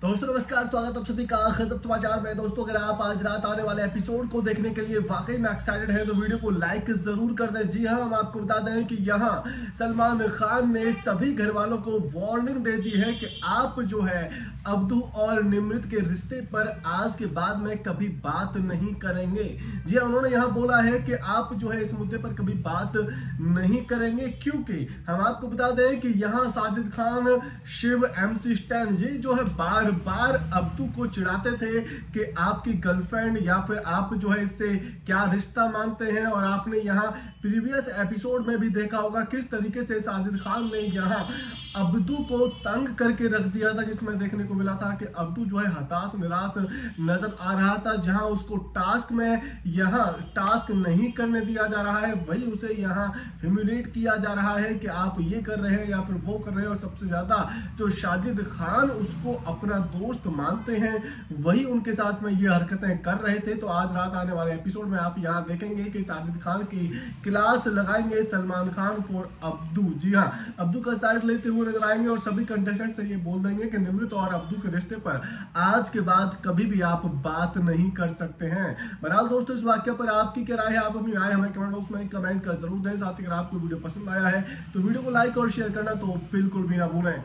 दोस्तों, नमस्कार, स्वागत आप सभी का खजब समाचार में। दोस्तों, अगर आप आज रात आने वाले एपिसोड को देखने के लिए वाकई में एक्साइटेड हैं तो वीडियो को लाइक ज़रूर कर दें। जी हाँ हम आपको बता दें कि यहाँ सलमान खान ने सभी घर वालों को वार्निंग दे दी है कि आप जो है, अब्दू और निमृत के रिश्ते पर आज के बाद में कभी बात नहीं करेंगे। जी हाँ उन्होंने यहाँ बोला है कि आप जो है, इस मुद्दे पर कभी बात नहीं करेंगे, क्योंकि हम आपको बता दें कि यहाँ साजिद खान, शिव एमसी स्टैन जी जो है, बार बार अब्दू को चिढ़ाते थे कि आपकी गर्लफ्रेंड या फिर आप जो है इससे क्या रिश्ता मानते हैं? और आपने यहाँ प्रीवियस एपिसोड में भी देखा होगा किस तरीके से साजिद खान ने यहाँ अब्दू को तंग करके रख दिया था, जिसमें देखने को मिला था कि अब्दू जो है हताश, निराश नज़र आ रहा था, जहाँ उसको टास्क में यहाँ टास्क नहीं करने दिया जा रहा है, वही उसे यहाँ ह्यूमिलेट किया जा रहा है कि आप ये कर रहे हैं या फिर वो कर रहे हैं। और सबसे ज़्यादा जो साजिद खान, उसको अपना दोस्त मानते हैं, वही उनके साथ में ये हरकतें कर रहे थे। तो आज रात आने वाले एपिसोड में आप यहाँ देखेंगे कि साजिद खान की क्लास लगाएँगे सलमान खान फॉर अब्दू। जी हाँ अब्दू का साइड लेते हुए नज़र आएँगे और सभी कंटेस्टेंट से ये बोल देंगे कि निमृत और अब्दू के रिश्ते पर आज के बाद कभी भी आप बात नहीं कर सकते हैं। बहरहाल दोस्तों, इस वाक्य पर आपकी क्या राय है? आप अपनी राय हमें कमेंट बॉक्स में कमेंट कर ज़रूर दें। साथ ही अगर आपको वीडियो पसंद आया है तो वीडियो को लाइक और शेयर करना तो बिल्कुल भी ना भूलें।